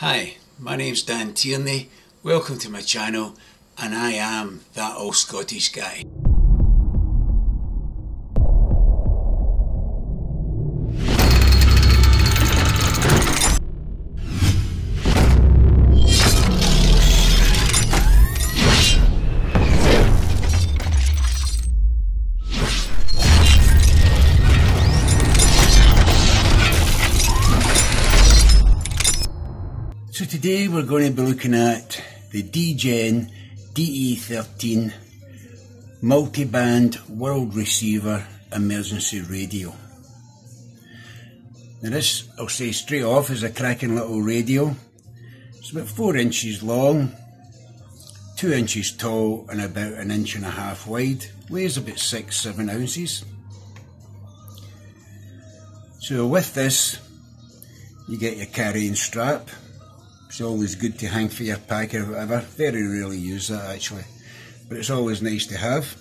Hi, my name's Dan Tierney. Welcome to my channel, and I am that old Scottish guy. So today we're going to be looking at the Degen DE13 multi-band world receiver emergency radio. Now this, I'll say straight off, is a cracking little radio. It's about four inches long, two inches tall and about an inch and a half wide. Weighs about six, seven ounces. So with this, you get your carrying strap it's always good to hang for your pack or whatever. Very rarely use that actually, but it's always nice to have.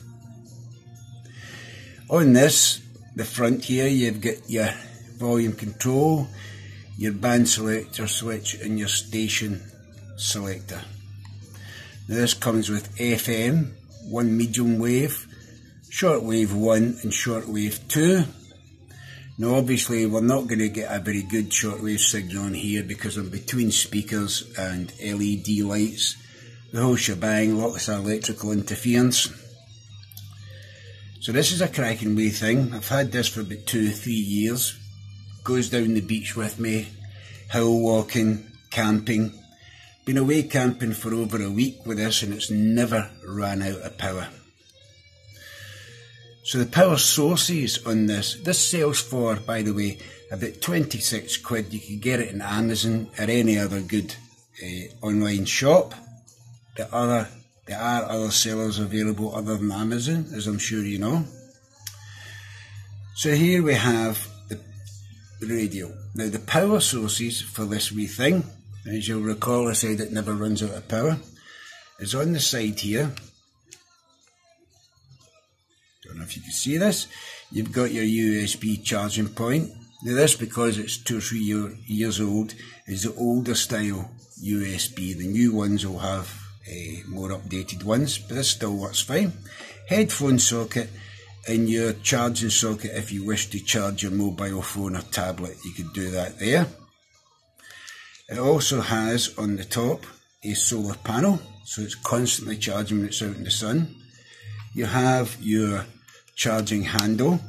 On this, the front here, you've got your volume control, your band selector switch and your station selector. Now this comes with FM, one medium wave, shortwave 1 and shortwave 2 now obviously we're not going to get a very good shortwave signal on here because I'm between speakers and LED lights. The whole shebang, lots of electrical interference. So this is a cracking wee thing. I've had this for about two, three years. Goes down the beach with me, hill walking, camping. Been away camping for over a week with this and it's never ran out of power. So the power sources on this, this sells for, by the way, about 26 quid. You can get it in Amazon or any other good uh, online shop. There are, there are other sellers available other than Amazon, as I'm sure you know. So here we have the, the radio. Now the power sources for this wee thing, as you'll recall I said it never runs out of power, is on the side here if you can see this. You've got your USB charging point. Now this, because it's two or three year, years old, is the older style USB. The new ones will have uh, more updated ones, but this still works fine. Headphone socket and your charging socket if you wish to charge your mobile phone or tablet, you could do that there. It also has on the top a solar panel, so it's constantly charging when it's out in the sun. You have your charging handle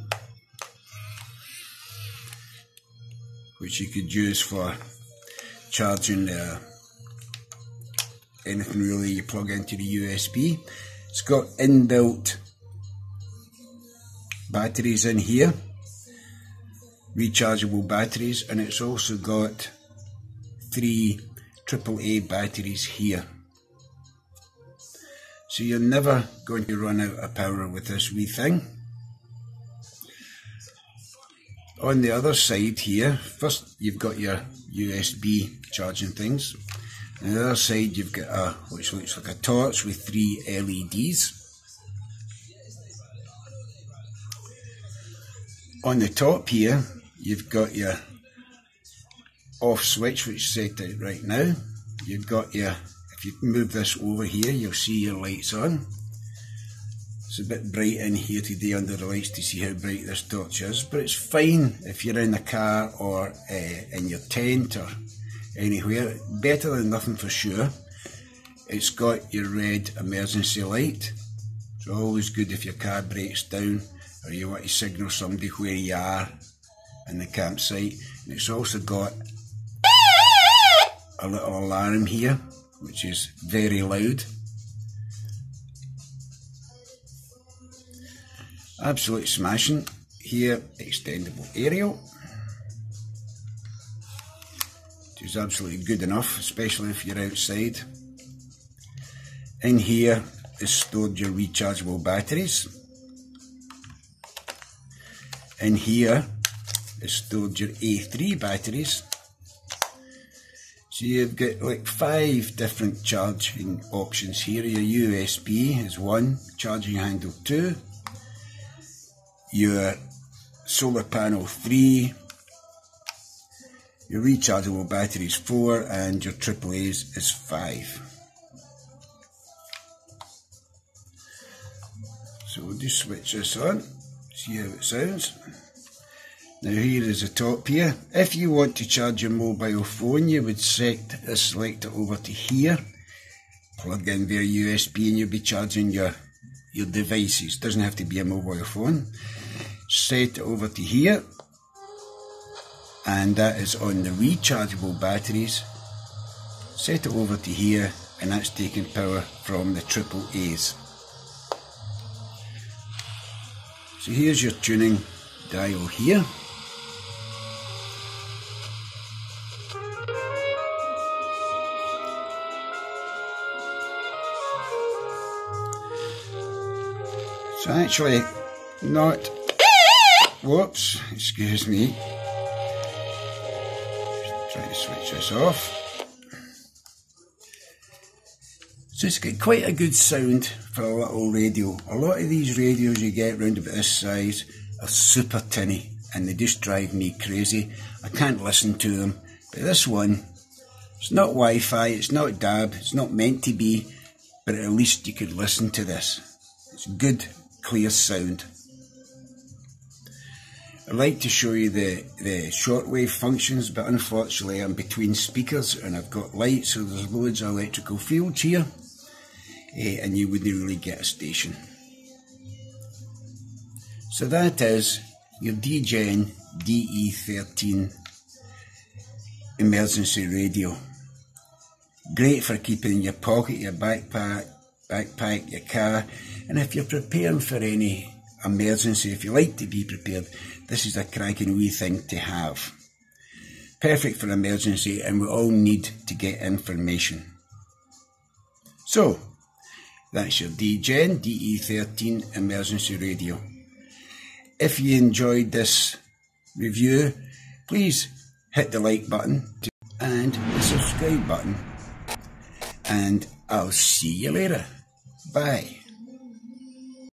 which you could use for charging uh, anything really you plug into the USB. It's got inbuilt batteries in here, rechargeable batteries, and it's also got three AAA batteries here. So you're never going to run out of power with this wee thing. On the other side here, first you've got your USB charging things. On the other side you've got a, which looks like a torch with three LEDs. On the top here, you've got your off switch, which is set out right now. You've got your, if you move this over here, you'll see your lights on. It's a bit bright in here today under the lights to see how bright this torch is, but it's fine if you're in a car or uh, in your tent or anywhere. Better than nothing for sure. It's got your red emergency light. It's always good if your car breaks down or you want to signal somebody where you are in the campsite. And it's also got a little alarm here, which is very loud. Absolute smashing. Here, extendable aerial. Which is absolutely good enough, especially if you're outside. In here is stored your rechargeable batteries. In here is stored your A3 batteries. So you've got like five different charging options here. Your USB is one, charging handle two, your solar panel 3, Your rechargeable battery is 4 and your AAA's is 5. So we'll just switch this on, see how it sounds. Now here is the top here. If you want to charge your mobile phone you would set the selector over to here, plug in via USB and you'll be charging your, your devices. It doesn't have to be a mobile phone. Set over to here and that is on the rechargeable batteries. Set it over to here and that's taking power from the triple A's. So here's your tuning dial here. Actually not, whoops, excuse me, try to switch this off. So it's got quite a good sound for a little radio. A lot of these radios you get round about this size are super tinny and they just drive me crazy. I can't listen to them. But this one, it's not Wi-Fi, it's not DAB, it's not meant to be, but at least you could listen to this. It's good, clear sound. I'd like to show you the, the shortwave functions, but unfortunately I'm between speakers and I've got lights, so there's loads of electrical fields here eh, and you wouldn't really get a station. So that is your Degen DE13 emergency radio. Great for keeping in your pocket, your backpack, backpack, your car, and if you're preparing for any emergency, if you like to be prepared, this is a cracking wee thing to have. Perfect for emergency, and we all need to get information. So, that's your Degen DE13 emergency radio. If you enjoyed this review, please hit the like button and the subscribe button. And I'll see you later. Bye.